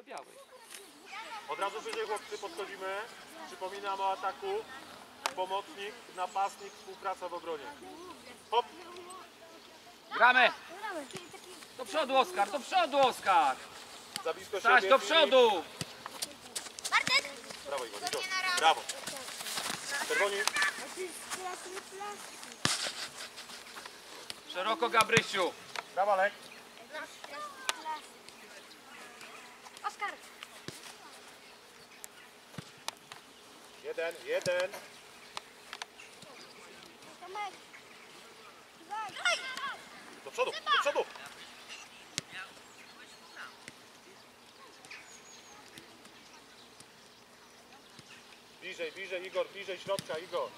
do białej. Od razu wyżej chłopcy podchodzimy. Przypominam o ataku. Pomocnik, napastnik, współpraca w obronie. Hop! Gramy! Do przodu Oskar, do przodu Oskar! Za blisko Stać siebie. do przodu! Bartek! Brawo Igor, Igor. Brawo. Czerwoni. Szeroko Gabrysiu! Brawo Alek. Oskar! Jeden, jeden. Tomek! Do przodu, do przodu. Bliżej, bliżej Igor, bliżej środka Igor.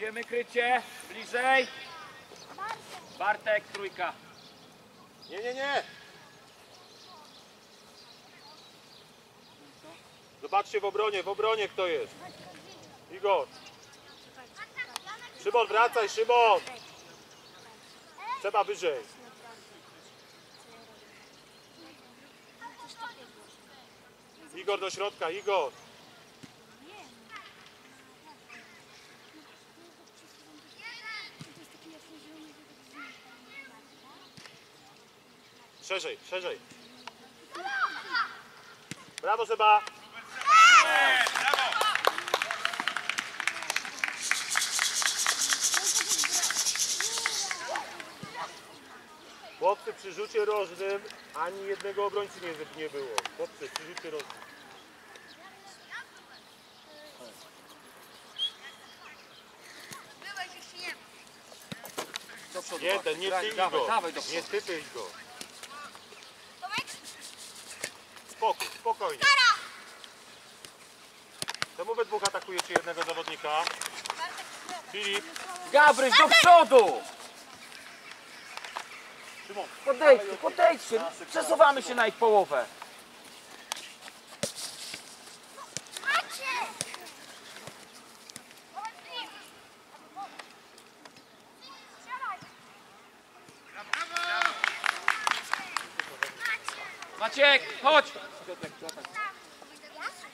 Łapiemy krycie, bliżej. Bartek, trójka. Nie, nie, nie. Zobaczcie w obronie, w obronie kto jest. Igor. Szymon, wracaj, Szymon. Trzeba wyżej. Igor do środka, Igor. Szerzej, szerzej. Brawo Seba. Chłopcy przy rzucie rożnym ani jednego obrońcy nie, nie było. Chłopcy przy rzucie rożnym. Jeden, nie graj, ty Dawaj, go. dawaj do Nie przodu. ty go. Tomek! Spokój, spokojnie. Czemu we dwóch atakujecie jednego zawodnika? Filip, Gabryś, do przodu! Szymon. Podejdźcie, podejdźcie. Przesuwamy się na ich połowę. Macie! Maciek, chodź! Piotrek, do ataku.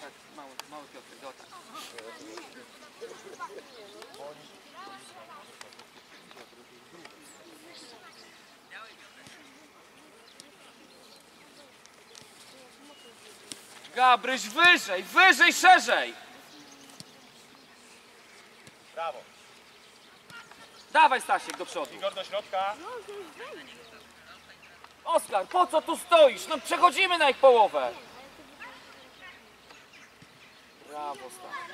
Tak, mały, mały Piotrek, do ataku. Gabryś, wyżej, wyżej, szerzej! Brawo. Dawaj Stasiek do przodu. Igor do środka. Oskar, po co tu stoisz? No przechodzimy na ich połowę. Brawo, Stasiek.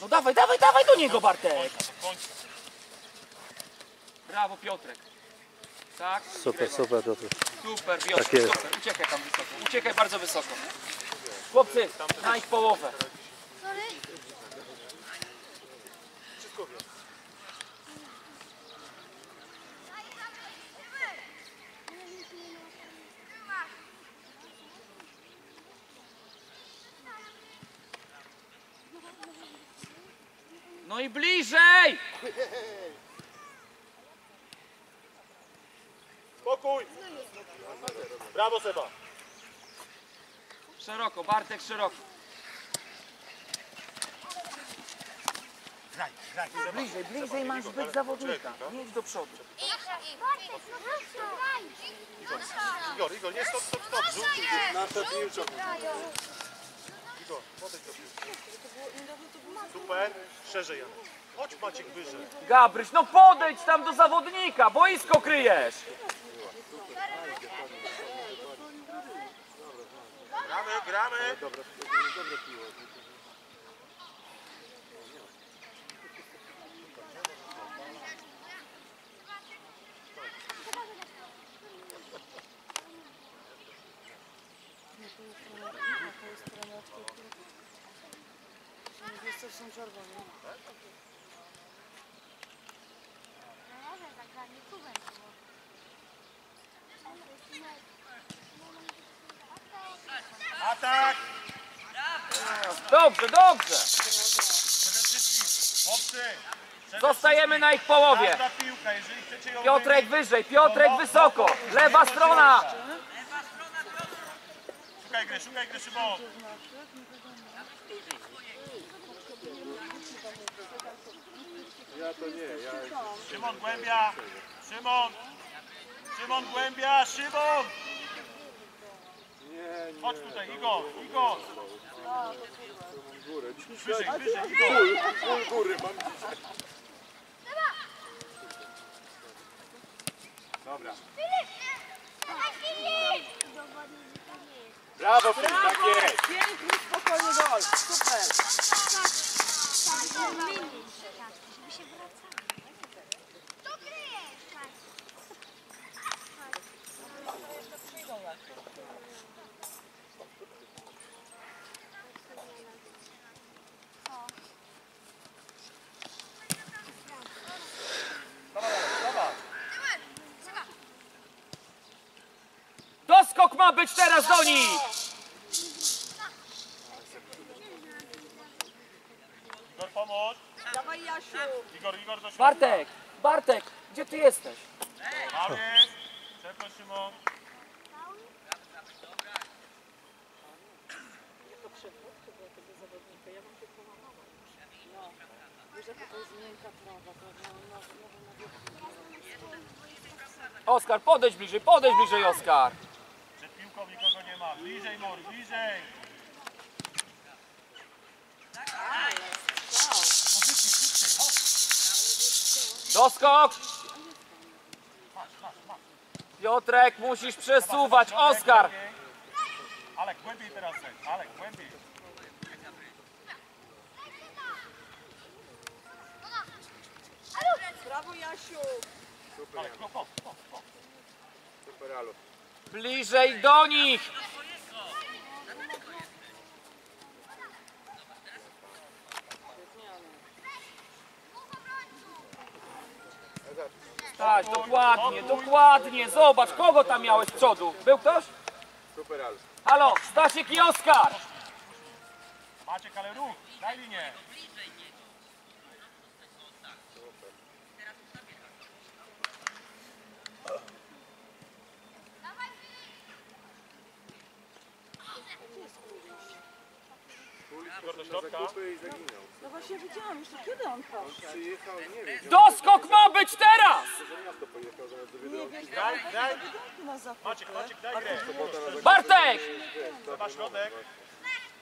No dawaj, dawaj, dawaj do niego, Bartek. Brawo, Piotrek. Tak? Super, super, dobrze. Super, Piotrek, Tak jest. super. Uciekaj tam wysoko, uciekaj bardzo wysoko. Chłopcy, na ich połowę. No i bliżej! Spokój. Brawo Seba. Szeroko, Bartek, szeroko. Graj, graj. Bliżej, bliżej masz być zawodnika. Nie idź do przodu. Igor, Igor, nie stop, stop, stop. Rzuć. Igor, podejdź do piłki. Super. Szerzej Janek. Chodź Maciek wyżej. Gabryś, no podejdź tam do zawodnika, boisko kryjesz. Gramy, gramy. Jest są czerwone. No może tak dla mnie kubek było. Atak! Dobrze, dobrze. Zostajemy na ich połowie. Piotrek wyżej, Piotrek to wysoko. Lewa strona. Szukaj gry, szukaj gry, Szymon! Szymon Głębia! Szymon! Szymon Głębia! Szymon! Chodź tutaj, Igor! Igor! Wyżej, wyżej, Igor! Dobra. Dawaj, Filip! Brawo, Filip, tak jest! Piękny, spokojny gol. Super. Żeby się wracało. Do gry! Doskok ma być teraz do nich. Igor, pomóż! Dawaj Jasiu. Igor, Igor, do środka! Bartek, Bartek, gdzie ty jesteś? Mały! Szymon! Oskar, podejdź bliżej, podejdź bliżej, Oskar. Przed piłką nikogo nie ma. Bliżej, Mor, bliżej! Doskok. Piotrek, musisz przesuwać, Oskar. Alek, głębiej teraz. Alek, głębiej. Brawo Jasiu. Alek, hop, hop, hop, hop. Bliżej do nich. Tak, dokładnie, dokładnie. Zobacz, kogo tam miałeś z przodu. Był ktoś? Super, Al. Halo, Stasiek i Oskar. Maciek, ale ruch, daj linię. Do środka. No właśnie widziałam jeszcze kiedy on poszedł. Przyjechał, nie wiem, Doskok ma być teraz. Nie Graj, graj. tu na zakupy. Maciek, Maciek, daj grę. Bartek. Chyba środek.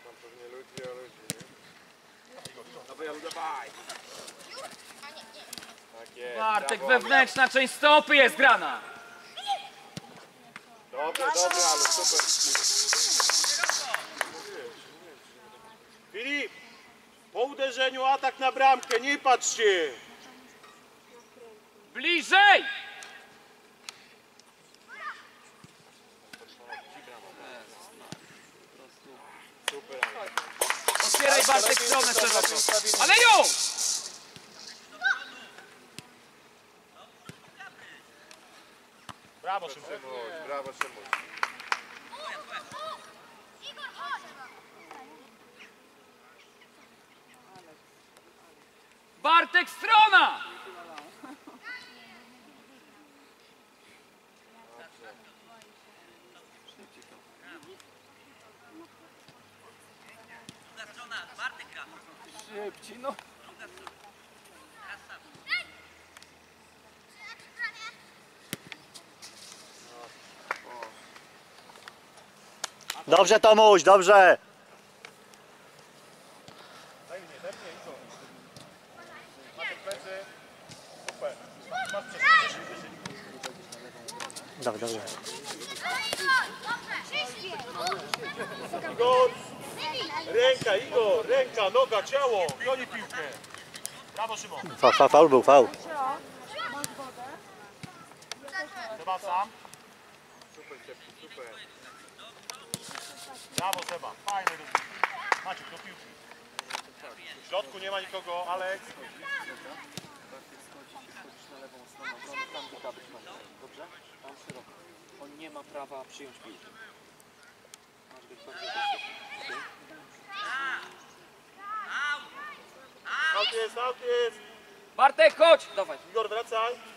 Tam pewnie ludzie, a ludzi, nie? Dawaj, Alu, dawaj! Tak jest, Bartek, brawo. wewnętrzna część stopy jest grana. Dobre, dobre, Alu, super. Filip, po uderzeniu atak na bramkę, nie patrzcie. Bliżej. Otwieraj Bartek stronę szeroko. Ale już! Brawo, Szymon. Szymuś, brawo, Szymuś. Igor, chodź! Bartek strona! Szybciej, no. Dobrze Tomuś, dobrze. Daj mnie, Igor. Ręka, Igor, ręka, noga, ciało. Goni piłkę. Brawo, Szymon. Fa, fa, faul był, faul. Seba sam. Super, super. Brawo, Seba. Fajny ruch. Maciek, do piłki. W środku nie ma nikogo, Alek. Bartek schodzisz, schodzisz na lewą stronę obrony, tam gdzie Gabyś ma. Dobrze? Tam szeroko. On nie ma prawa przyjąć piłki. Masz być. Aut jest, aut jest! Bartek, chodź! Dawaj. Igor, wracaj!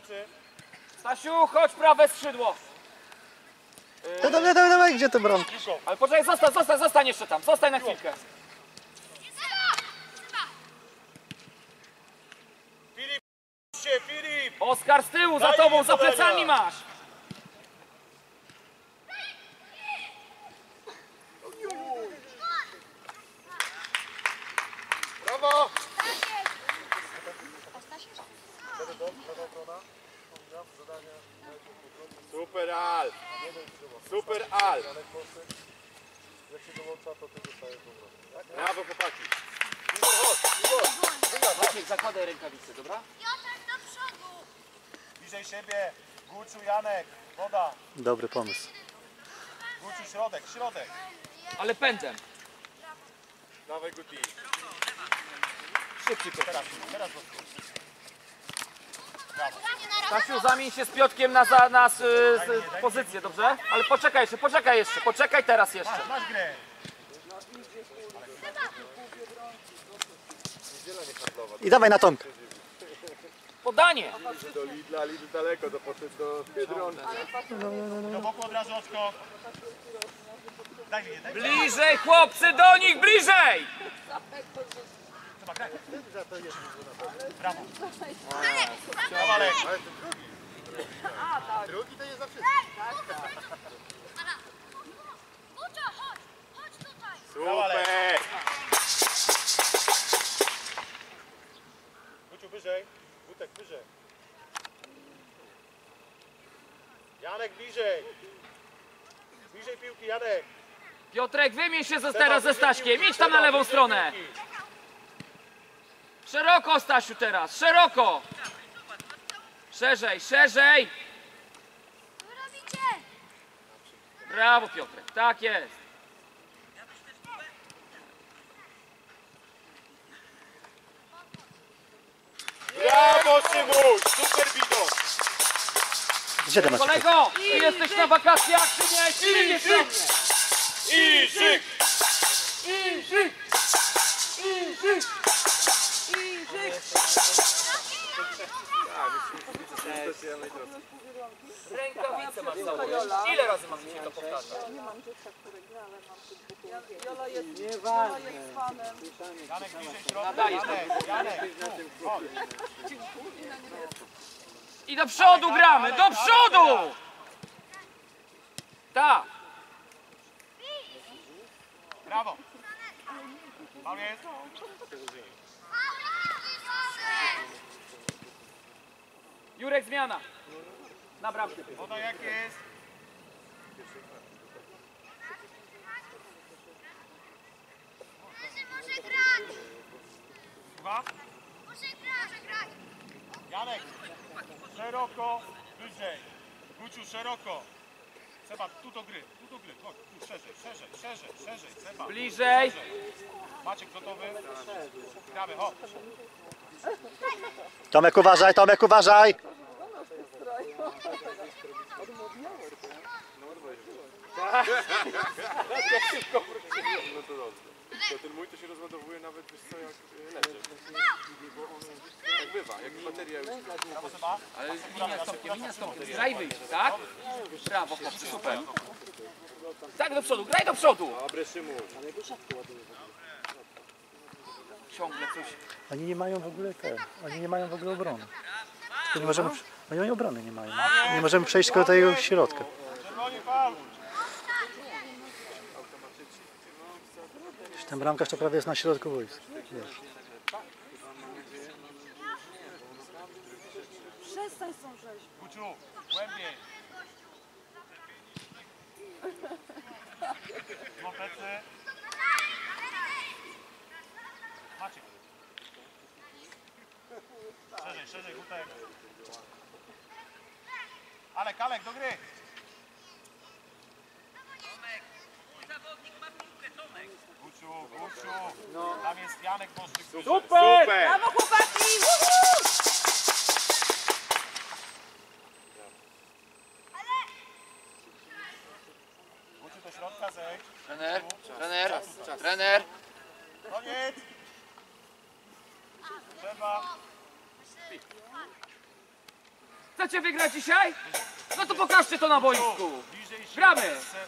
Plecy. Stasiu, chodź prawe skrzydło. Dawaj, dawaj, dawaj, dawaj, gdzie te bramki? Cicho. Ale poczekaj, zostań, zostań, zostań jeszcze tam. Zostań na chwilkę. Filip, się, Filip! Oskar z tyłu, za Daj tobą, za plecami masz. Brawo! Super Al! Super Al! Jak się dołącza, to ty dostajesz powrót. Brawo chłopaki! Maciek, zakładaj rękawice, dobra? Piotrek do przodu! Bliżej siebie. Guczu, Janek. Woda. Dobry pomysł. Guczu, środek, środek. Ale pędem. Dawaj Guti! Szybciej. Teraz, teraz. Stasiu, zamień się z Piotkiem na, za, na s, s, pozycję, dobrze? Ale poczekaj jeszcze, poczekaj jeszcze, poczekaj teraz jeszcze. Masz grę. I dawaj na Tomka. Podanie. Do Lidla, Lidl daleko, to poszedł do Biedronki. Do boku od razu oczko. Daj mi, mi. Bliżej, chłopcy, do nich, bliżej! Brawo. Brawo, Alek. Drugi to jest chodź! Chodź tutaj! Super! Guciu, wyżej. Gutek, wyżej. Janek, bliżej. Bliżej piłki, Janek. Piotrek, wymień się ze, teraz ze Staśkiem, idź tam na lewą stronę. Szeroko, Stasiu, teraz, szeroko. Szerzej, szerzej. Brawo, Piotrek, tak jest. Brawo, Szymuś. Super widok. Gdzie ty masz? Kolego, ty jesteś na wakacjach, czy nie? Czy nie? Czy nie? I żyk. Inżyk! Inżyk! Inżyk! Specjalnej troski. Rękawice masz założyć. Ile razy mam ci to powtarzać? Nie mam dziecka, które gra, ale mam tylko Jola jest, Jola jest fanem. Janek, bliżej środka. Janek, Janek. I do przodu gramy, do przodu! Tak. Brawo. Paul jest. Jurek, zmiana. Na bramkę. Woda jak jest. Może grać! Dwa. Może grać! Może grać! Janek. Szeroko. Wyżej. Guciu, szeroko. Seba, tu do gry. Tu do gry. Chodź, tu szerzej, szerzej, szerzej, szerzej. Seba. Bliżej. Maciek gotowy? Gramy, chodź. Tomek uważaj, Tomek uważaj! No to dobrze. To ten mój to się rozładowuje nawet, wiesz co, jak leży. Bo on, tak bywa, jak bateria już... Ale linia z tomkiem, linia z tomkiem. Graj wyjść, tak? Brawo, chłopcy, super. Tak, do przodu, graj do przodu. Dobre Szymuś. Ciągle coś. Oni nie mają w ogóle te, oni nie mają w ogóle obrony. To nie możemy, oni, oni obrony nie mają. Nie możemy przejść do tego środka. Ten bramkarz to prawie jest na środku boiska. Wiesz. Przestań z tą rzeźbą. Guciu, głębiej. Dwa plecy. Maciek. Szerzej, szerzej, Hutek. Alek, Alek, do gry. Tomek, mój zawodnik ma piłkę, Tomek. Guciu, Guciu, no. tam jest Janek Boszczyk. Super! Super! Brawo chłopaki! Woohoo! Trener, trener, trener. Chcecie wygrać dzisiaj? No to pokażcie to na boisku. Bliżej. Gramy.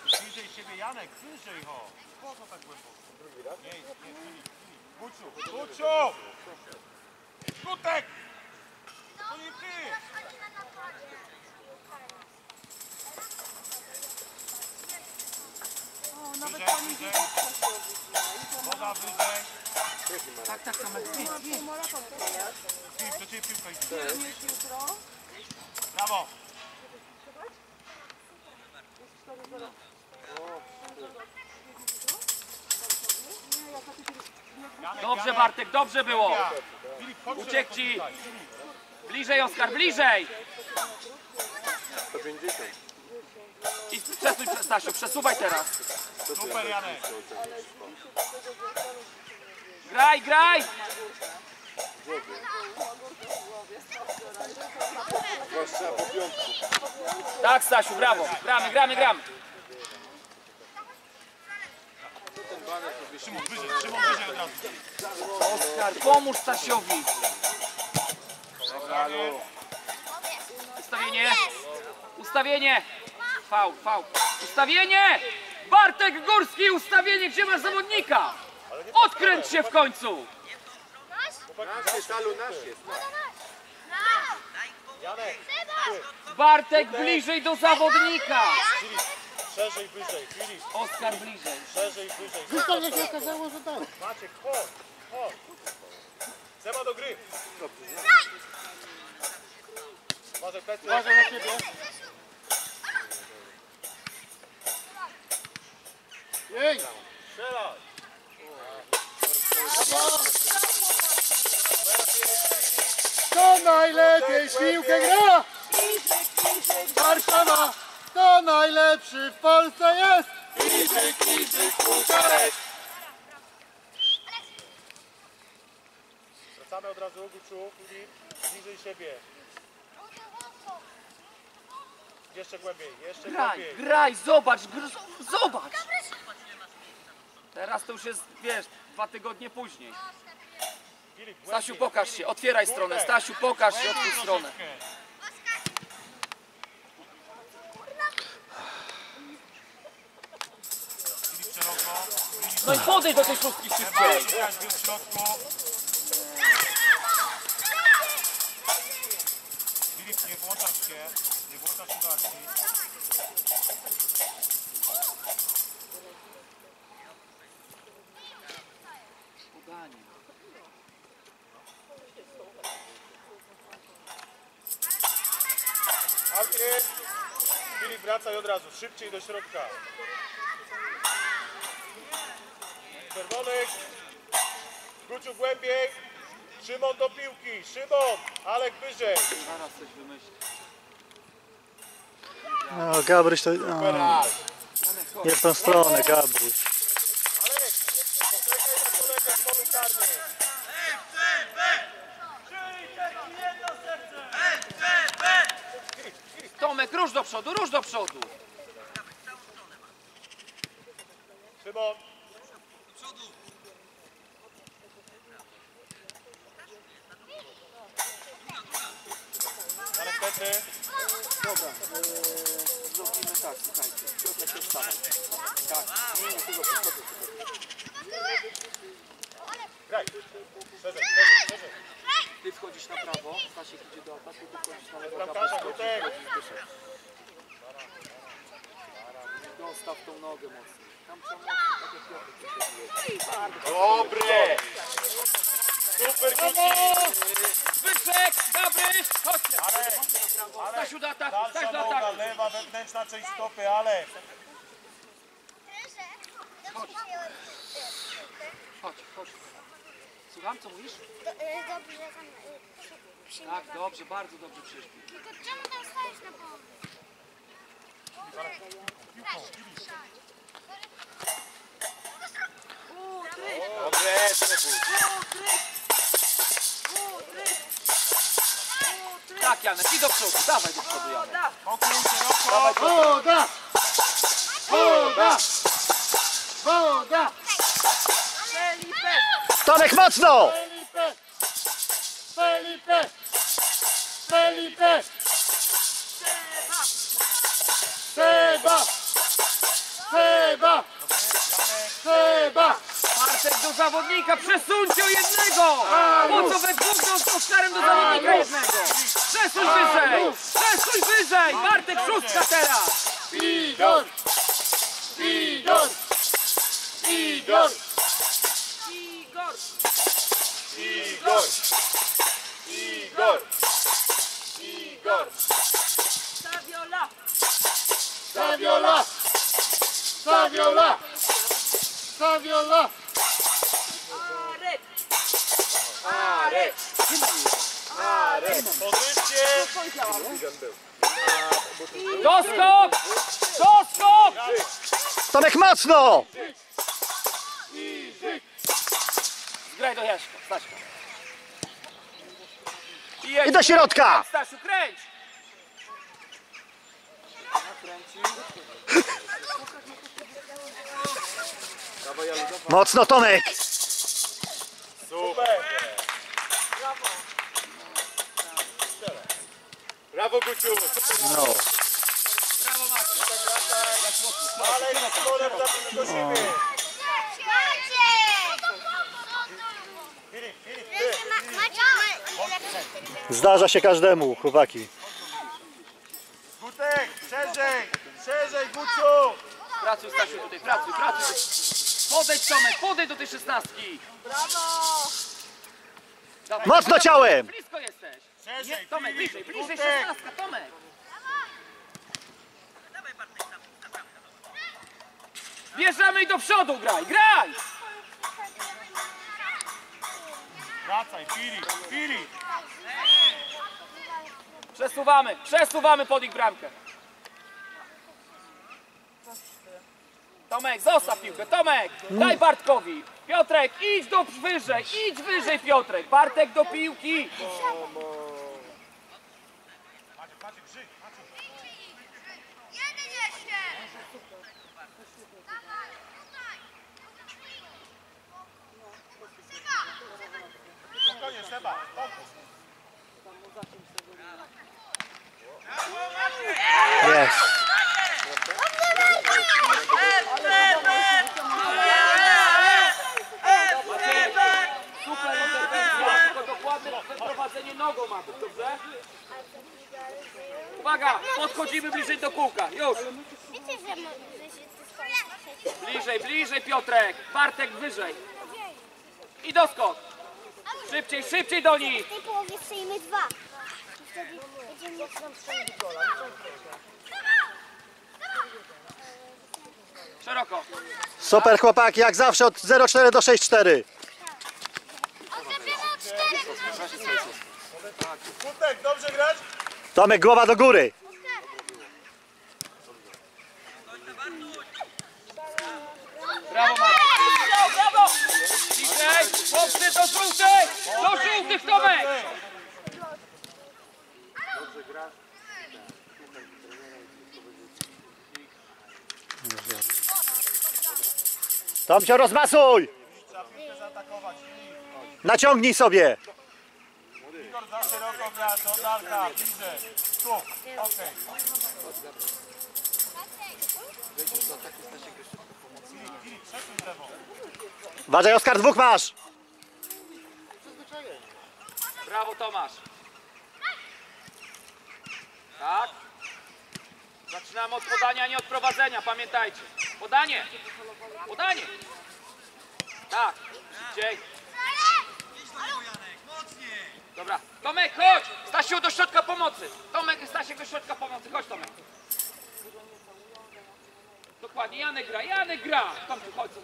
Bliżej siebie Janek, wyżej ho. Po co tak głęboko? Nie, nie, Filip, Filip. Guciu, Guciu! Skutek! To nie ty! O, nawet pani obudziła. Woda wyżej. Tak, tak, teraz. Filip, do ciebie piłka idzie. Jutro. Brawo! Jest 4-0. Nie, jak taki Janek, Dobrze. Bartek, dobrze było. Uciekł ci. Bliżej Oskar, bliżej. 150. I przesuń, Stasiu, przesuwaj teraz. Super Janek. Graj, graj. Zwłaszcza po piątku. Tak, Stasiu, brawo. Gramy, gramy, gramy. Szymon, wyżej, Szymon, wyżej od razu. Oskar, pomóż Stasiowi. Ustawienie. Ustawienie. Fał, fał. Ustawienie. Bartek Górski, ustawienie. Gdzie masz zawodnika? Odkręć się w końcu. Nasz jest, Alu, nasz jest. Janek, Bartek bliżej do zawodnika. Szerzej, wyżej. Filip, Oskar bliżej. szerzej, wyżej. Zostanie się okazało, że tak. Maciek, chodź, chodź. Seba do gry. Uważaj plecy. Uważaj na siebie. Jej! Strzelaj. Kto najlepiej w piłkę gra? Warszawa! Kto najlepszy w Polsce jest? Iżyk, Iżyk, Bukaresz! Wracamy od razu, Guciu, Filip, bliżej siebie. Jeszcze głębiej, jeszcze Graj, głębiej. graj, zobacz, gr zobacz. Teraz to już jest, wiesz, dwa tygodnie później. Stasiu, pokaż się, otwieraj stronę. Stasiu, pokaż się, otwórz stronę. No i podejdź do tej szóstki szybciej. Od razu. Szybciej do środka. Czerwonych. Guciu głębiej. Szymon do piłki. Szymon. Alek wyżej. Zaraz coś wymyśli. No, Gabryś to... O, nie w tą stronę, Gabryś. Do przodu, Dobre. Super Guci. Zbyszek, Gabryś, chodźcie. Ale, Stasiu do ataku, Staś do ataku. lewa wewnętrzna część stopy, ale. Chodź, chodź. Słucham, co mówisz? Dobrze, tam Tak, dobrze, bardzo dobrze przyszli. Tylko czemu tam stajesz na połowę? Dobre, Stefan. Tak, Janek, i do przodu, dawaj do przodu, Janek. Szeroko. Woda! Woda! Woda! Tomek mocno! Felipe! Felipe! Felipe! Seba! Seba! Seba! Bartek do zawodnika, przesuńcie o jednego! Po co we dwóch do, do czterem do zawodnika jednego? Przesuń wyżej! Przesuń wyżej! Bartek szóstka teraz! Igor! Igor! Igor! Igor! Igor! Igor! Igor! Saviola! Saviola! Saviola! Saviola! Arek! Arek! Podrywcie. Doskok! Doskok! Tomek mocno! Zgraj do Jaśka, Staśka. I jedź, I do środka! Stasiu, kręć! Mocno Tomek! Brawo, Guciu. No. Brawo, Maciej. Ale z kolem zabił do siebie. Zdarza się każdemu, chłopaki. Gutek, szerzej. Szerzej, Guciu. Pracuj, Stasiu, tutaj, pracuj, pracuj. Podejdź, Tomek, podejdź do tej szesnastki. Brawo! Mocno ciałem! Szerzej, Tomek, bliżej, bliżej, szesnastka, Tomek. Bierzemy i do przodu graj, graj! Wracaj, Filip, Filip. Przesuwamy, przesuwamy pod ich bramkę. Tomek, zostaw piłkę, Tomek, daj Bartkowi. Piotrek, idź do wyżej, idź wyżej Piotrek. Bartek do piłki. Maciek, Maciek, żyj, Maciek. Jeden jeszcze! Spokojnie, Seba. Spokój. Jest. Super interwencja, tylko dokładne prowadzenie nogą ma być, dobrze? Uwaga, podchodzimy bliżej do kółka, już. Bliżej, bliżej Piotrek, Bartek wyżej. I doskok. Szybciej, szybciej do nich. W tej połowie strzejmy dwa. I wtedy będziemy... Szeroko. Super chłopaki, jak zawsze od 0,4 do 6,4. Odrobimy od czterech. Gutek, dobrze grać? Tomek, głowa do góry. Brawo. Brawo. Bliżej, poprzez do żółtych. Do żółtych Tomek. Rozmasuj! Trzeba piłkę zaatakować. Naciągnij sobie. Igor. Uważaj, Oskar, dwóch masz. Brawo Tomasz. Tak. Zaczynamy od podania, nie od prowadzenia, pamiętajcie. Podanie. Podanie. Tak. Szybciej. Dobra. Tomek, chodź. Stasiu do środka pomocy. Tomek, Stasiek do środka pomocy. Chodź Tomek. Dokładnie, Janek gra, Janek gra. Tomku, chodź, tu,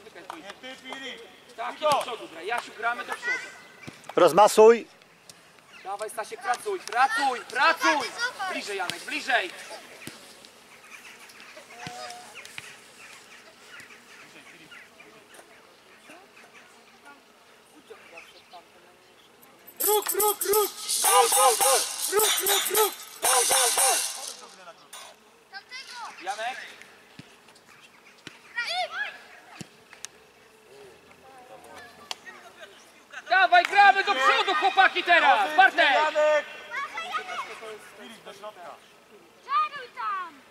zwykle tu. Nie ty, Filip. Tak, do przodu gra. Jasiu, gramy do przodu. Rozmasuj. Dawaj Stasiek, pracuj, pracuj, pracuj! Bliżej Janek, bliżej! Róg, róg, róg! Gol, gol, gol! Róg, róg, róg! Gol, gol, gol! Janek? Dawaj, gramy do przodu, chłopaki teraz! Bartek! Janek! Filip do środka. Czaruj tam!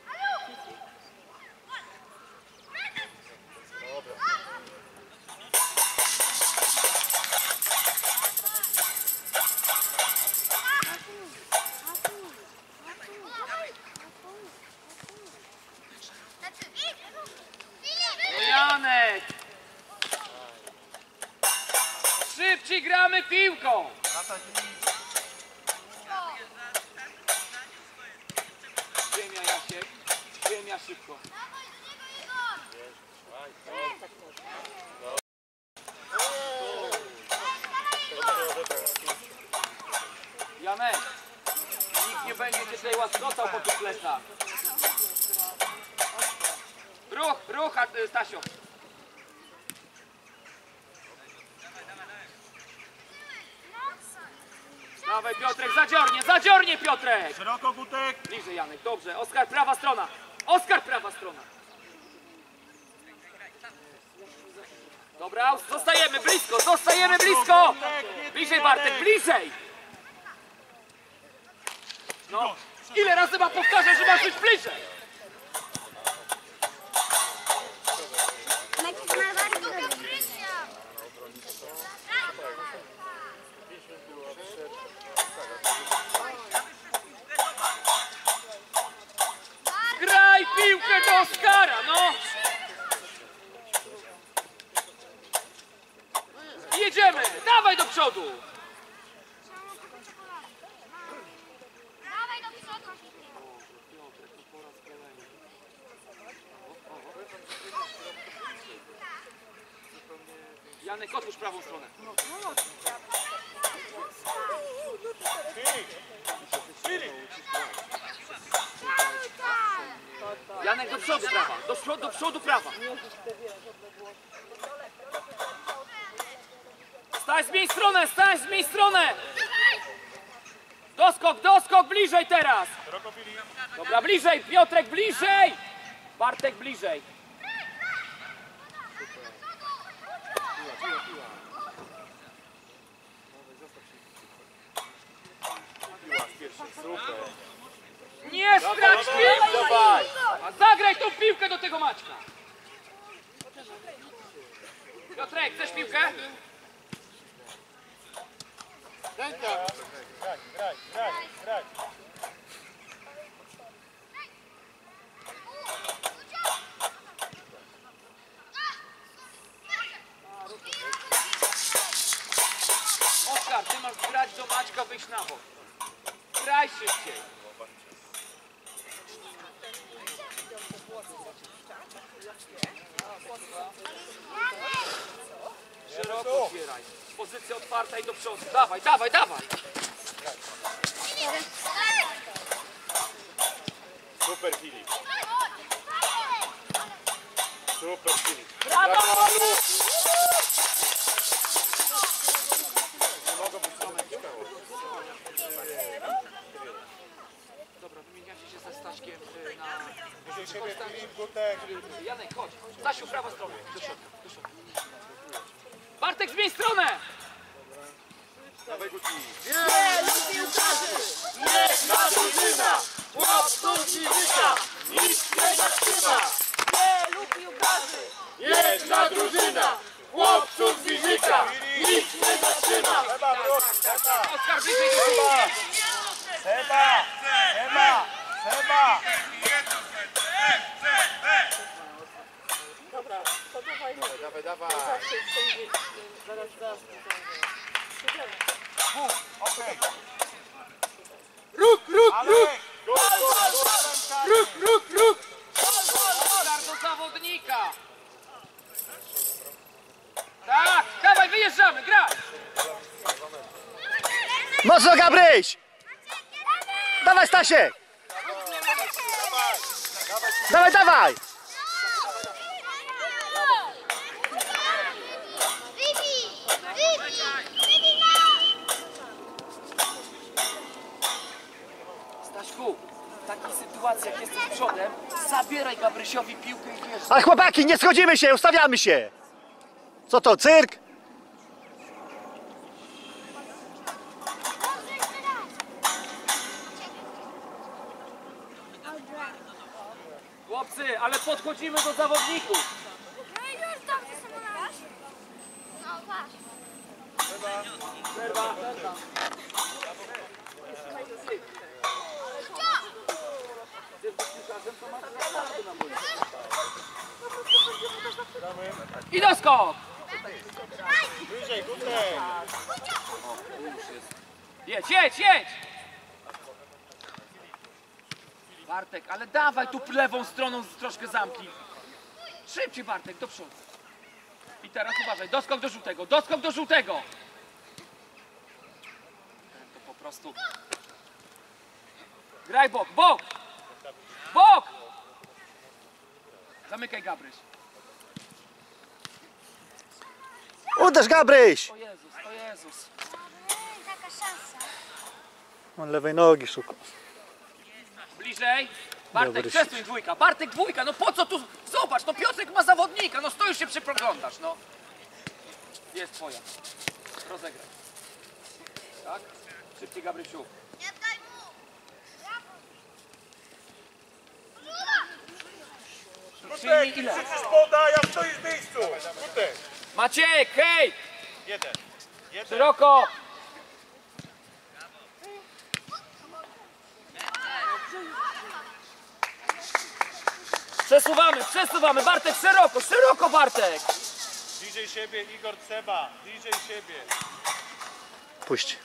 Zadziornie Piotrek! Szeroko, Gutek! Bliżej Janek, dobrze. Oskar, prawa strona. Oskar, prawa strona. Dobra, zostajemy blisko, zostajemy blisko! Bliżej Bartek, bliżej! No, ile razy mam powtarzać, że masz być bliżej? Graj piłkę do Oskara, no! Jedziemy! Dawaj do przodu! Dawaj do przodu! Janek, otwórz prawą stronę. Janek, do przodu prawa, do, przodu- do przodu prawa. Stań, zmień stronę, stań, zmień stronę! Doskok, doskok, bliżej teraz! Dobra, bliżej, Piotrek, bliżej! Bartek, bliżej. Nie strać piłki! A zagraj tą piłkę do tego Maćka! Piotrek, chcesz piłkę? Graj, graj, graj, graj! Oskar, ty masz grać do Maćka, wyjść na bok. Graj szybciej. Szeroko otwieraj. Pozycja otwarta i do przodu. Dawaj, dawaj, dawaj. Super, Filip! Super, Filip! Brawo! Nie mogą być same ciekawe. Dobra, wymieniacie się ze Staszkiem y, na... Gutek! Janek, chodź. Stasiu, prawa strona. Do środka, Dobra, to dawaj Dawaj, dawaj. zawsze sędzi, zaraz zaraz. Okej! Róg, róg, róg! Róg, róg, róg! Oskar do zawodnika! Tak, dawaj, wyjeżdżamy, graj! Mocno Gabryś! Dawaj Stasiek! Dawaj, dawaj! Staśku, w takich sytuacjach jak jesteś przodem, zabieraj Gabrysiowi piłkę i wiesz. Ale chłopaki, nie schodzimy się, ustawiamy się! Co to, cyrk? Zawodników. No i już dobrze radzisz. No patrz. Przerwa. I doskok! Wyżej, Gutek! Jedź, jedź, jedź! Bartek, ale dawaj tu lewą stroną troszkę zamknij. Szybciej Bartek, do przodu. I teraz uważaj, doskok do żółtego, doskok do żółtego! To po prostu... Graj bok, bok! Bok! Zamykaj Gabryś. Uderz, Gabryś! O Jezus, o Jezus. Taka szansa. On lewej nogi szuka. Bliżej. Bartek, przesuń dwójka. Bartek dwójka, no po co tu? Zobacz, no Piotrek ma zawodnika, no stoisz się przyproglądasz, no. Jest twoja. Rozegraj. Tak? Szybciej Gabrysiu. Nie daj mu. Przyjmij Gutek, ile? krzyczysz poda, jak stoisz w miejscu! Maciek, hej! Jeden. Jeden. Szeroko! Przesuwamy, przesuwamy. Bartek, szeroko, szeroko Bartek! Bliżej siebie, Igor trzeba. Bliżej siebie. Puść.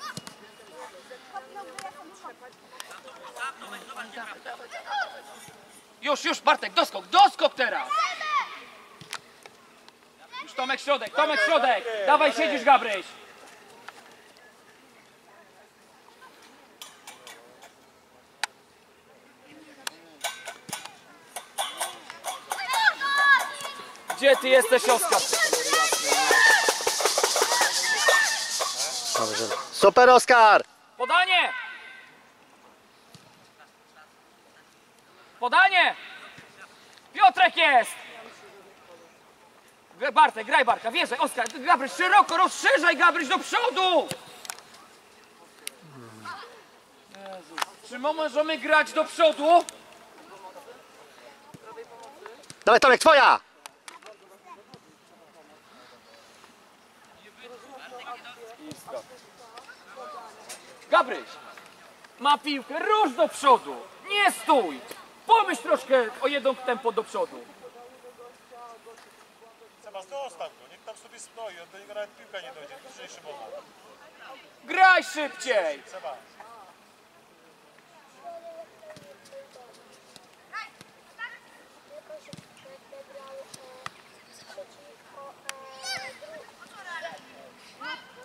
Już, już Bartek, doskok, doskok teraz! Już Tomek środek, Tomek środek! Dawaj, siedzisz Gabryś! Gdzie ty jesteś, Oskar? Dobrze. Super, Oskar! Podanie! Podanie! Piotrek jest! Bartek, graj Barka, wierzę, Oskar, Gabryś, szeroko, rozszerzaj Gabryś do przodu! Jezus. Czy my możemy grać do przodu? Dawaj, Tomek, twoja! Gabryś, ma piłkę, rusz do przodu, nie stój! Pomyśl troszkę o jedno tempo do przodu. Trzeba zostaw go, niech tam sobie stoi, on do niego nawet piłka nie dojdzie. Bliżej Szymona. Graj szybciej! Trzeba.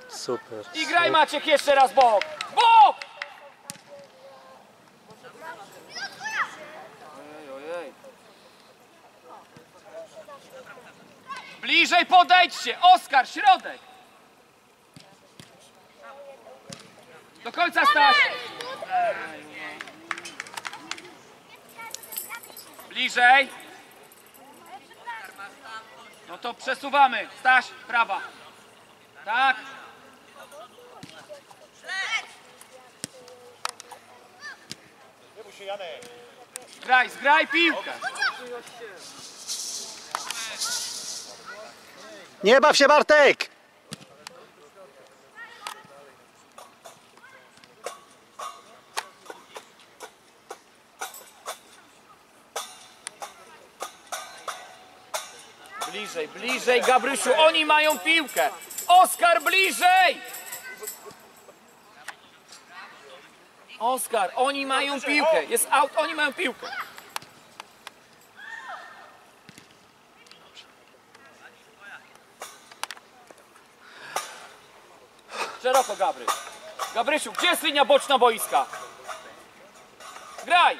Super. I graj Maciek jeszcze raz bok! Bok! Bliżej podejdźcie! Oskar, środek! Do końca Staś! Bliżej! No to przesuwamy. Staś, prawa. Tak. Bój się Janek. Zgraj, zgraj piłkę. Nie baw się, Bartek! Bliżej, bliżej, Gabrysiu, oni mają piłkę. Oskar, bliżej! Oskar, oni mają piłkę. Jest out, oni mają piłkę. Szeroko, Gabryś. Gabrysiu, gdzie jest linia boczna boiska? Graj!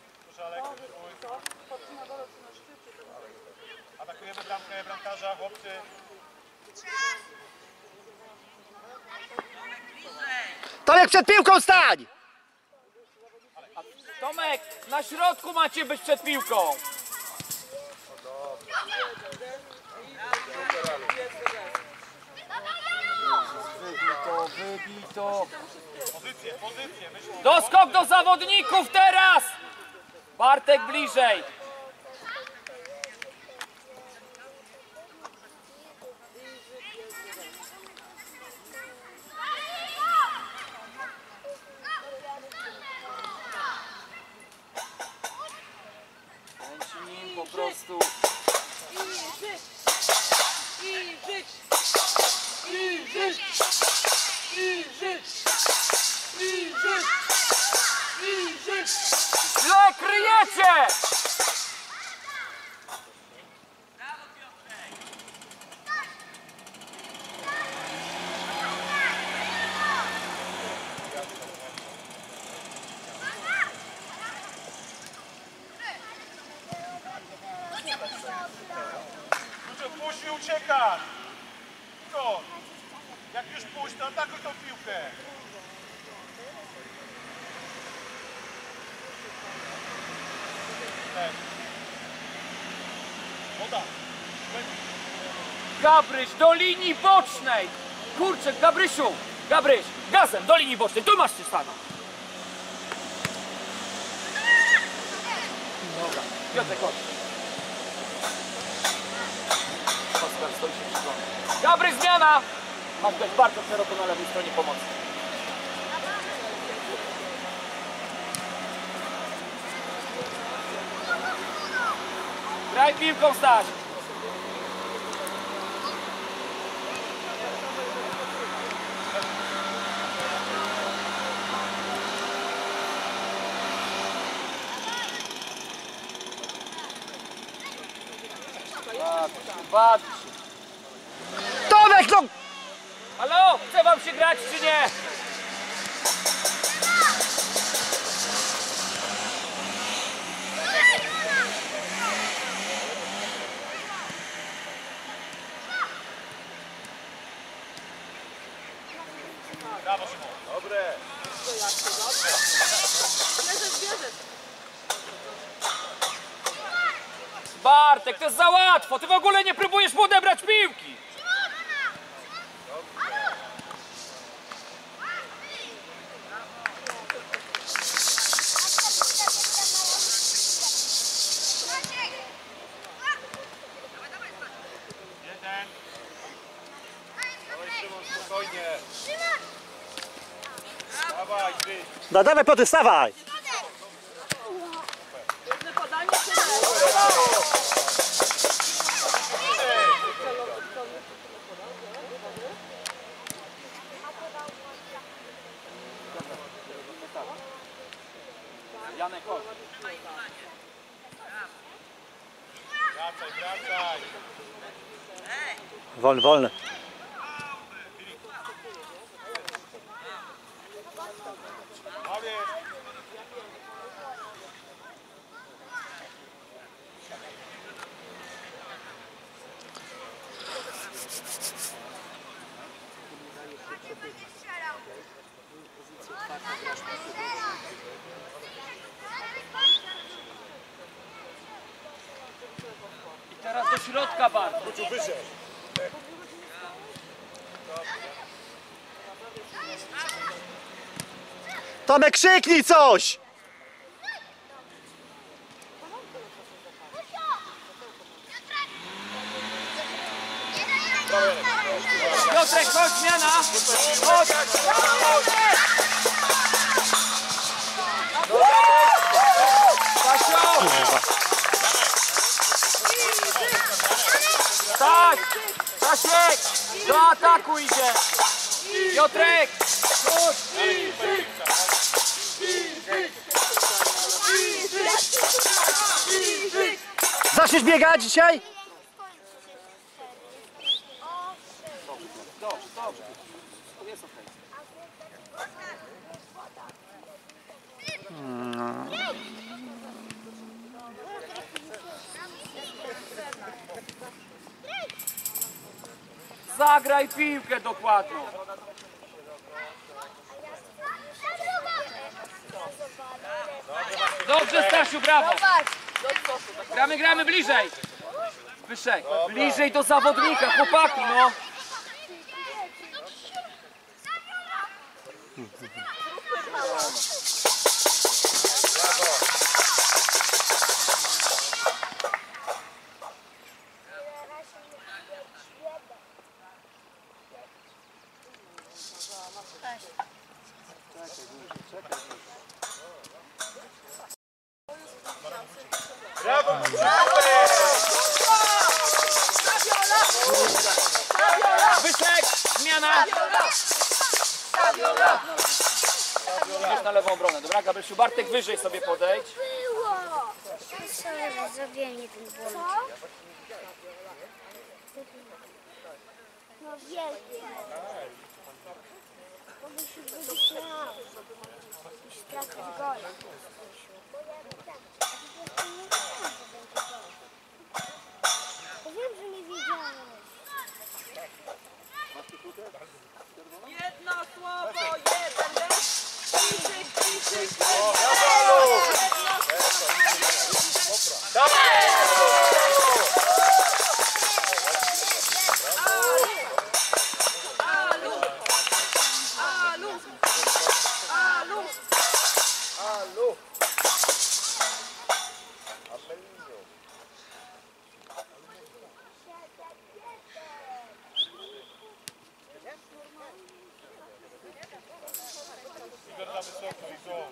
przed piłką stań! Tomek, na środku macie być przed piłką. Wybij to, wybij to. Pozycję, pozycję. Doskok do zawodników teraz! Bartek bliżej. Kurczę, Gabrysiu! Gabryś, gazem do linii bocznej, tu masz się stanąć! Dobra, Piotrek, chodź. Oskar stoi się przygląda. Gabryś, zmiana! Masz być bardzo szeroko na lewej stronie pomocy. Graj piłką, Staś! Patrz! Tomek, no! Halo, chce wam się grać czy nie? Brawo, Szymon! Dobre! Bierzesz, bierzesz! Bartek, to jest za łatwo! Ty w ogóle nie próbujesz mu odebrać piłki! Jeden! Dawaj, Szymon, spokojnie! Dawaj, No dawaj poty, stawaj! Janek, chodź. Wracaj, wracaj! Wolny, wolny. Środka. Kuciu, wyżej! Tomek, krzyknij coś! Dzisiaj? Dobrze, dobrze. To jest okej. Zagraj piłkę dokładną. Dobrze, Stasiu, brawo. Gramy, gramy bliżej. Wyżej. Bliżej do zawodnika, chłopaki, no. Wyszek, zmiana. Idziesz na lewą obronę, dobra? Gabrysiu, Bartek wyżej sobie podejdź. Było! Sorry, zrobiłem jeden błąd. No wielkie. Się być śmiał. I stracić gola. Wiem, że nie wiedziałeś. Jedno słowo, jeden deszcz. Krzyczyk, krzyczyk, Alu! Alu! Alu! Igor na wysoko, Igor.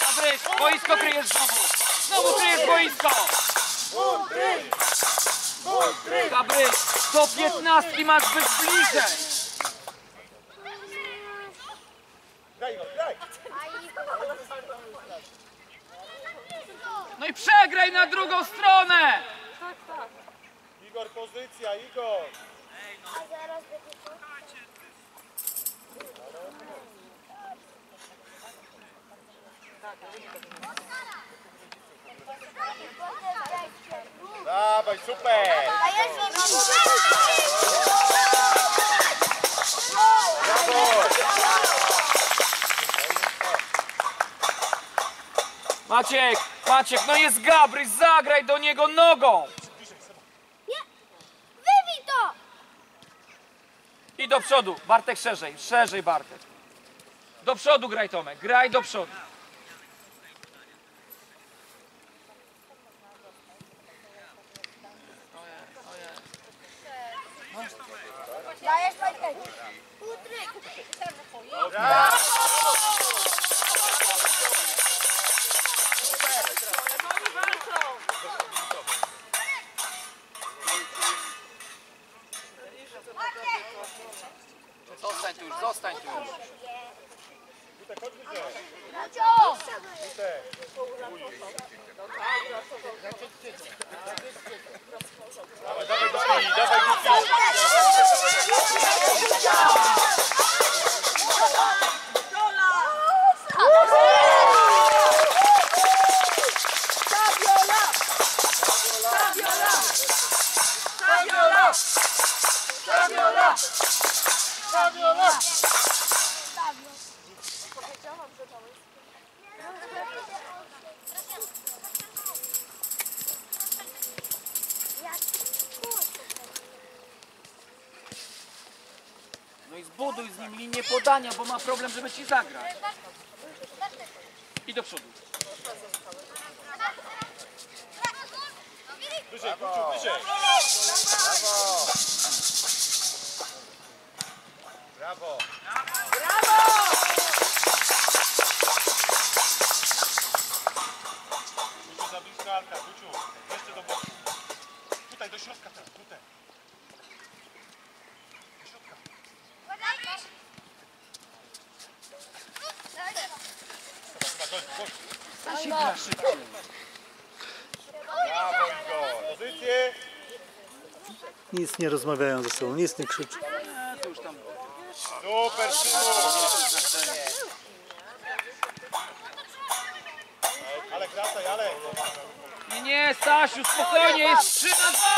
Gabryś, boisko kryjesz znowu. Znowu kryjesz boisko. Gabryś, do piętnastki masz być bliżej. Daj go, daj! No i przegraj na drugą stronę. Igor, pozycja, Igor! A zaraz będzie to. Dawaj, super! Maciek, Maciek, no jest Gabryś, zagraj do niego nogą. Nie! Wybij to! I do przodu, Bartek szerzej, szerzej Bartek. Do przodu graj Tomek, graj do przodu. Żeby ci zagrać. I do przodu. Wyżej, Kuciu, wyżej. Brawo! Kuciu, za blisko Arka, Kuciu. Jeszcze do boku. Tutaj, do środka teraz, tutaj. Do środka. Chyba, gość, gość. Brawo, Igor. Pozycję. Nic nie rozmawiają ze sobą, nic nie krzyczą. Super, Szymon! Ale wracaj, ale! Nie, nie, Stasiu, spokojnie, jest 3 na 2!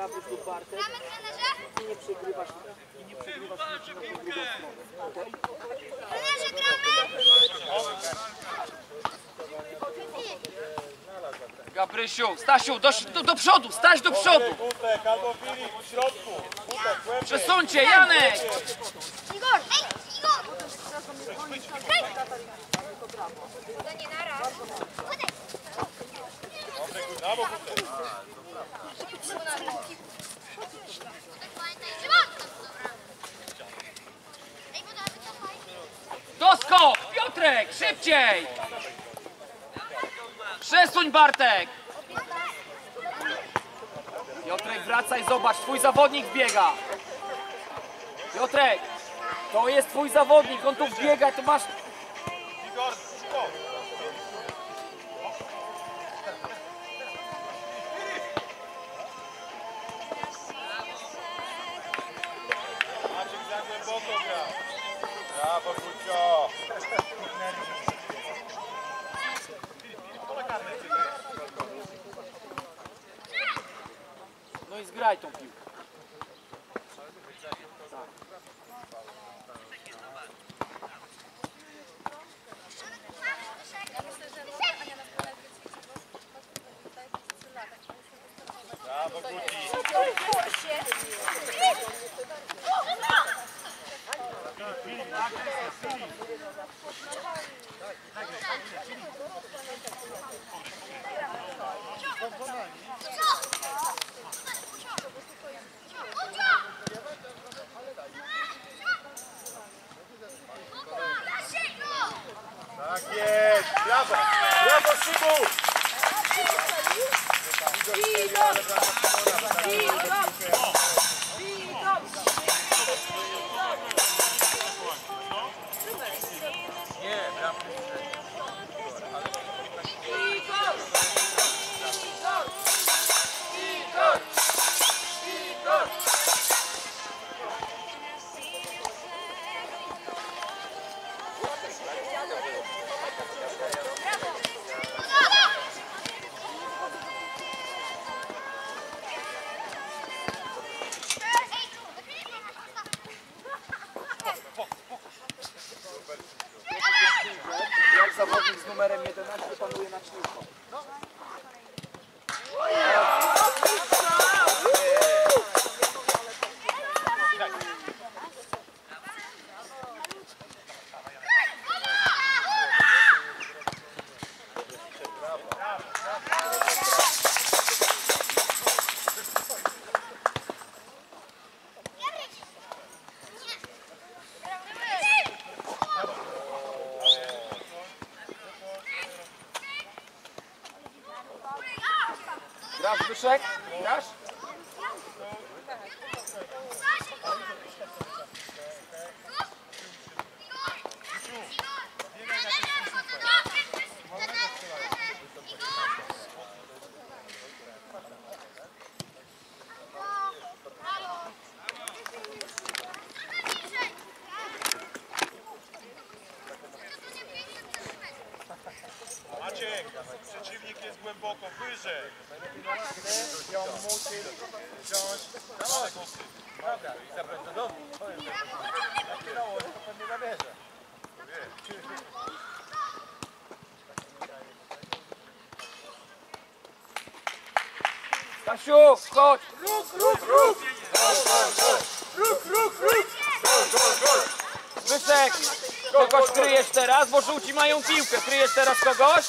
Gabryś lub Bartek i nie przegrywasz i nie przegrywasz na drugą stronę. Okej? Gabrysiu, Stasiu, do, do, do przodu, Staś do przodu! Gutek albo Filip w środku! Głębiej! Przesuńcie, Janek! Igor! Ej, Igor! To nie na raz. Brawo, Gutek! Doskok! Piotrek, szybciej! Przesuń Bartek! Piotrek, wracaj, zobacz, twój zawodnik biega. Piotrek, to jest twój zawodnik, on tu wbiega, to masz... Brawo, Gucio! No i zgraj tą piłkę. Brawo, Guci! Tak jest! Brawo! Brawo, Szymu! Jak Grasz, Zbyszek? Grasz? Maciek, przeciwnik jest głęboko, wyżej. Ją musi wziąć na kusy. Dobra, i zabrać do domu. Powiem tak. Jak kierowo, to pewnie zabierze. Stasiu, chodź! Zbyszek, kogoś kryjesz teraz, bo żółci mają piłkę. Kryjesz teraz kogoś?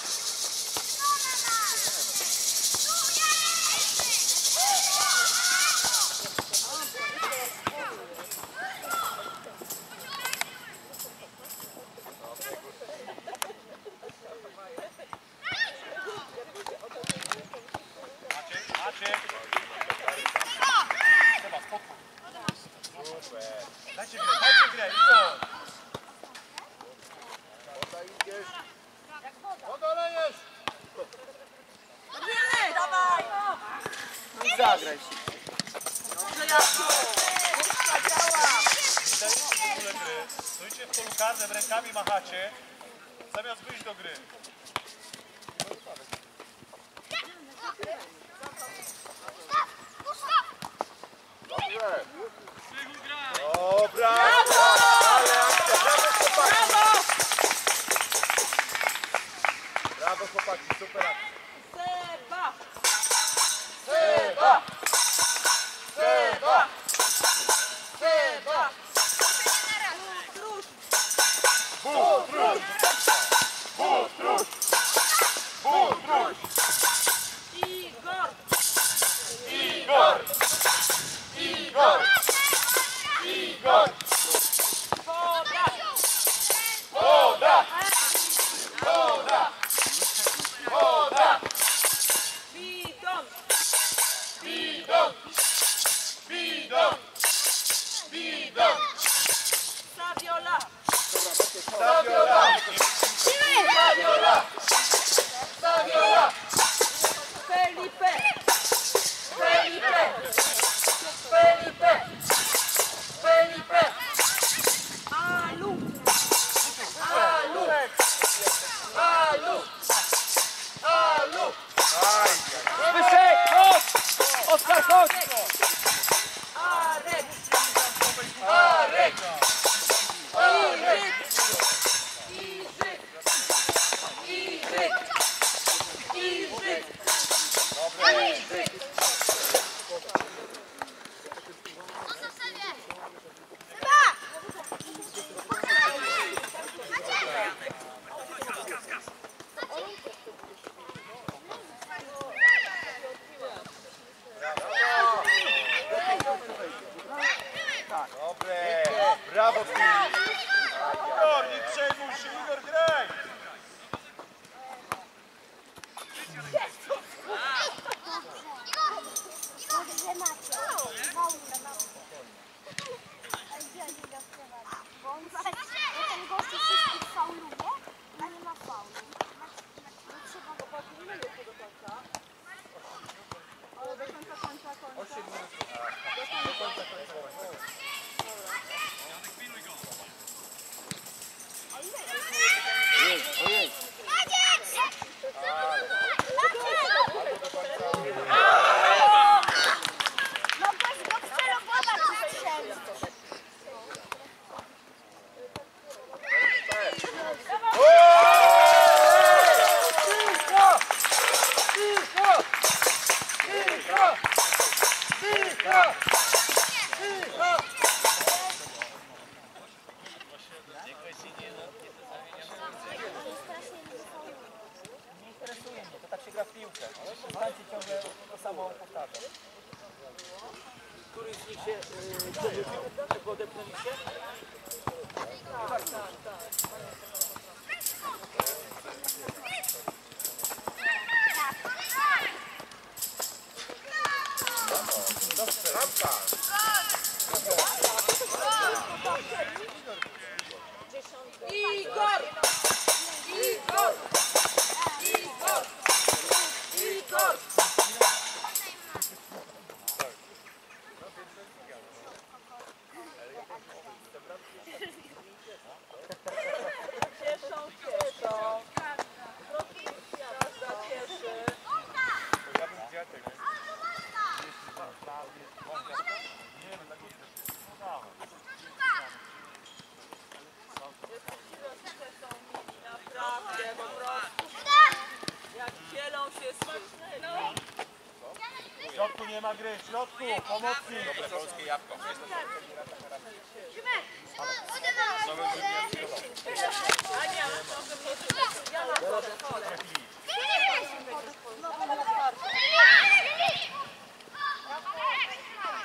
W środku nie ma gry, w środku, pomocy! Dobre polskie jabłko.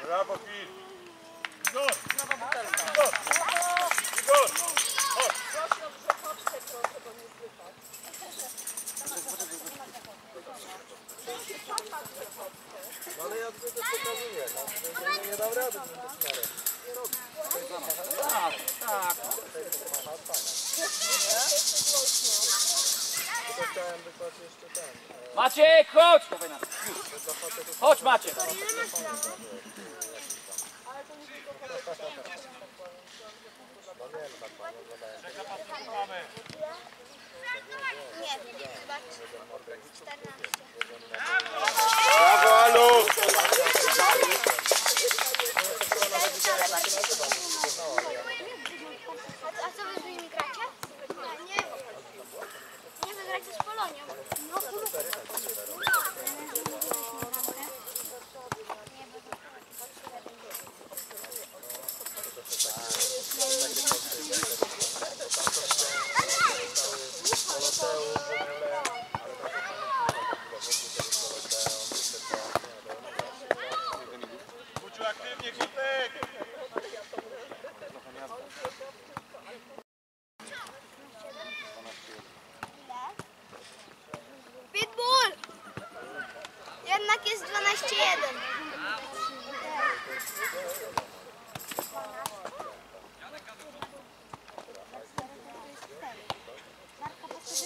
Brawo, Pil! Brawo, butelka! No ale ja to przekazuję, no. Jeżeli nie dam rady, to też nie robię. Nie robię. Tak, tak. Chciałem wysłać jeszcze ten. Maciek, chodź! Dawaj na Chodź Maciek! No nie, no tak mamy chyba 14. Brawo, Alu! A co wy z nimi gracie? Nie. Nie, wy gracie z Polonią. No, Kuciu aktywnie, Gutek! Pitbull! Jednak jest 12-1. Stoi w obronie, nic nie robi. Żadnego działania. Tego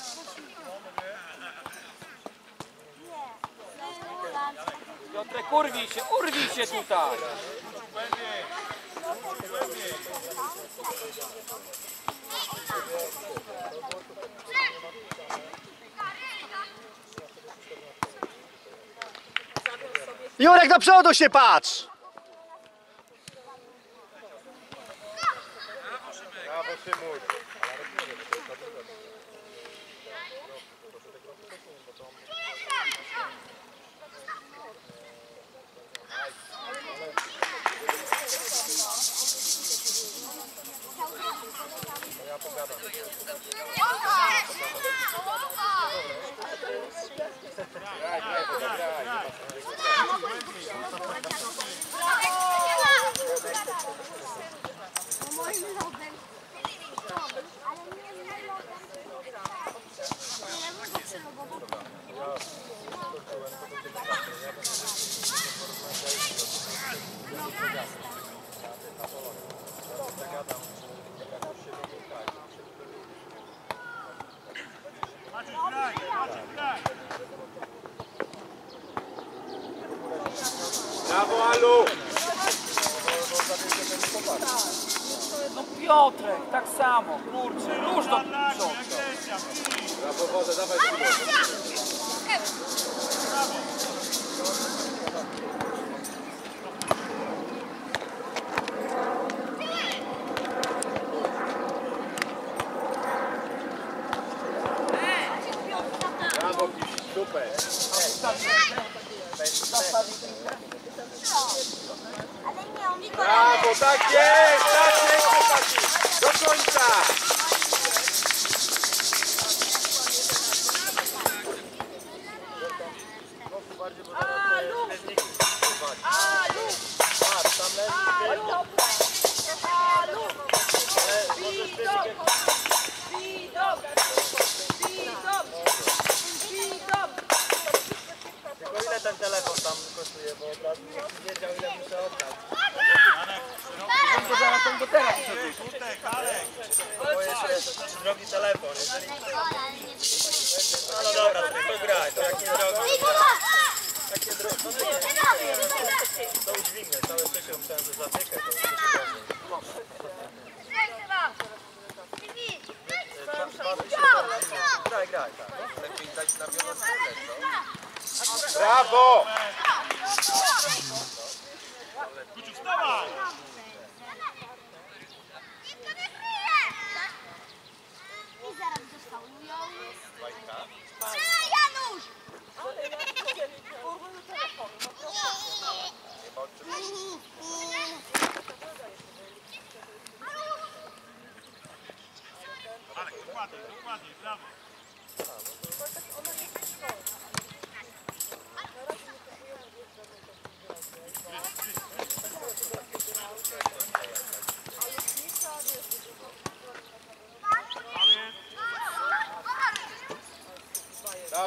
Piotrek, urwij się, urwij się tutaj! Jurek do przodu się patrz! Brawo, Szymuś. Moim lodem. Ale nie z lodem. Nie, mogę przelogować. Brawo, Alu! No Piotrek, tak samo, kurczę, róż do. Brawo, wodę, dawaj Brawo,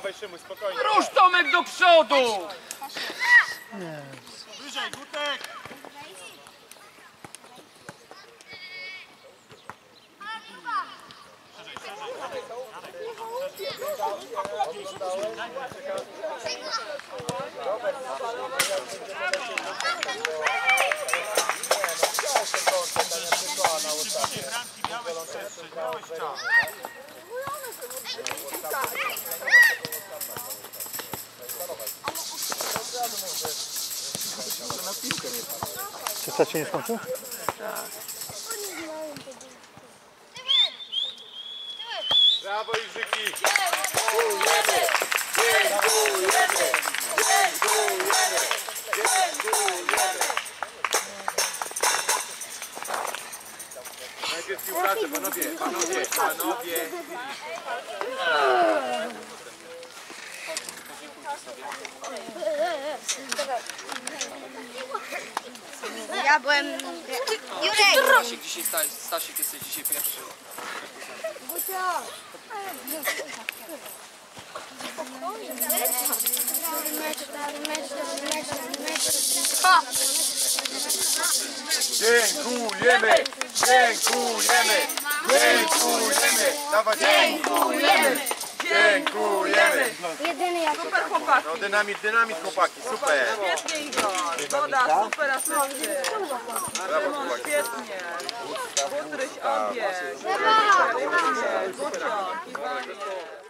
Dawaj Szymuś, spokojnie. Rusz Tomek do przodu! Wyżej, Gutek! Bramki miałeś przestrzeń, miałeś czas. Czy stać się nie skończył? Brawo Iżyki! Najpierw piłkarze, panowie, panowie, panowie. Ja byłem... Jurek! Stasiek dzisiaj, Stasiek jesteś dzisiaj pierwszy. Dziękujemy! Dziękujemy! Dziękujemy! Dawaj, dziękujemy! Dziękujemy! Jedyny jak... No dynamit, dynamit chłopaki, super! Świetnie. Woda, super asysty. Chłopaki. Świetnie. Butryś obieg. Gucio, Iwanie.